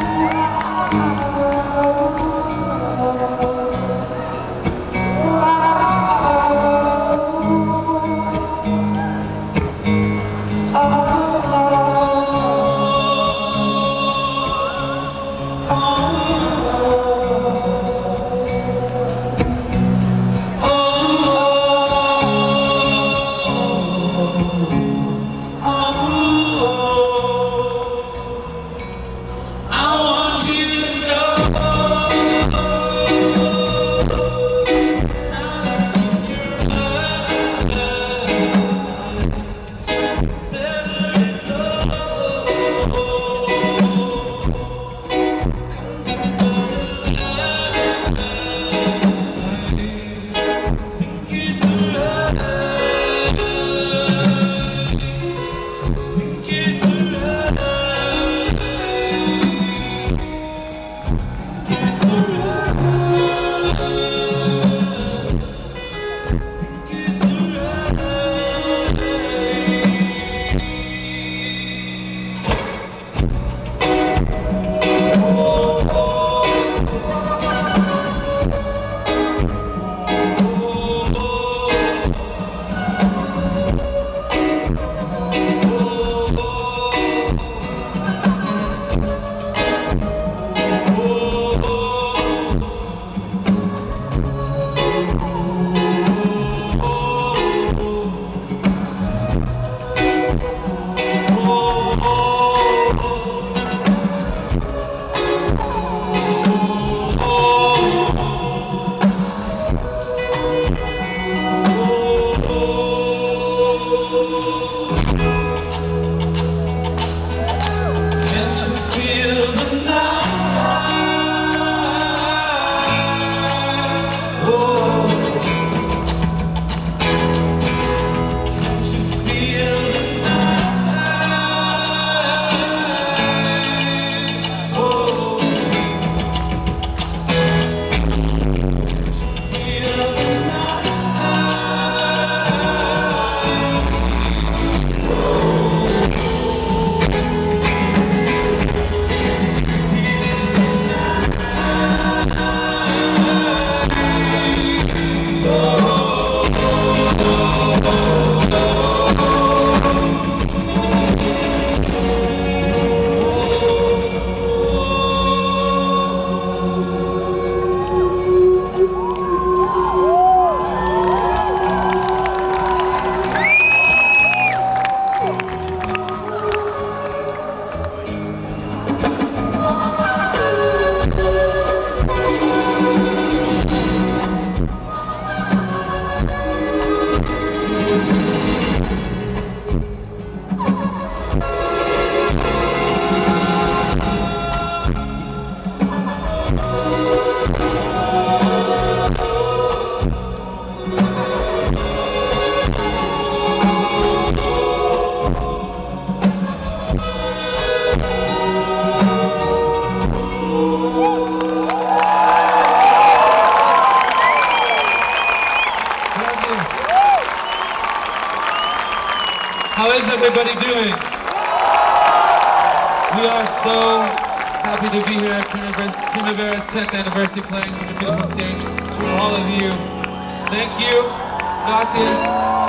Thank. How is everybody doing? We are so happy to be here at Primavera- Primavera's 10th anniversary playing such a beautiful stage. To all of you, thank you. Gracias.